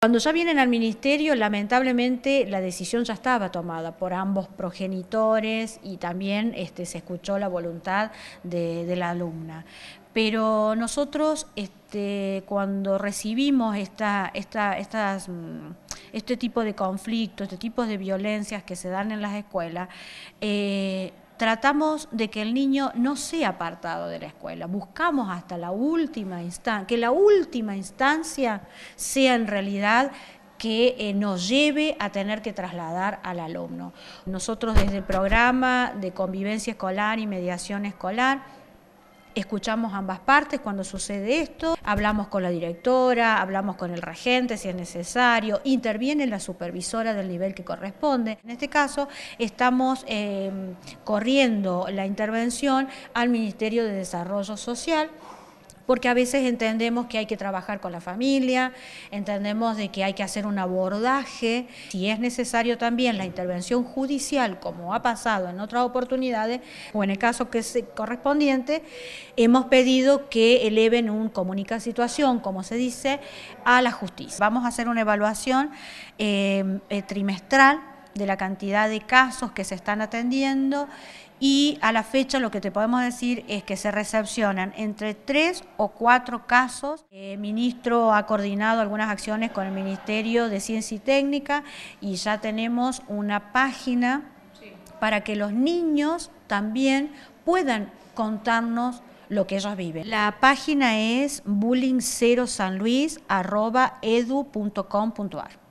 Cuando ya vienen al ministerio, lamentablemente la decisión ya estaba tomada por ambos progenitores y también este, se escuchó la voluntad de, la alumna. Pero nosotros este, cuando recibimos mm, este tipo de conflictos, este tipo de violencias que se dan en las escuelas, eh, tratamos de que el niño no sea apartado de la escuela, buscamos hasta la última instancia, que la última instancia sea en realidad que eh, nos lleve a tener que trasladar al alumno. Nosotros desde el programa de convivencia escolar y mediación escolar, escuchamos ambas partes cuando sucede esto, hablamos con la directora, hablamos con el regente si es necesario, interviene la supervisora del nivel que corresponde. En este caso estamos eh, corriendo la intervención al Ministerio de Desarrollo Social porque a veces entendemos que hay que trabajar con la familia, entendemos de que hay que hacer un abordaje, si es necesario también la intervención judicial, como ha pasado en otras oportunidades, o en el caso que es correspondiente, hemos pedido que eleven un comunica situación, como se dice, a la justicia. Vamos a hacer una evaluación eh, eh, trimestral de la cantidad de casos que se están atendiendo y a la fecha lo que te podemos decir es que se recepcionan entre tres o cuatro casos. El ministro ha coordinado algunas acciones con el Ministerio de Ciencia y Técnica y ya tenemos una página para que los niños también puedan contarnos lo que ellos viven. La página es bullying0sanluis.edu.com.ar.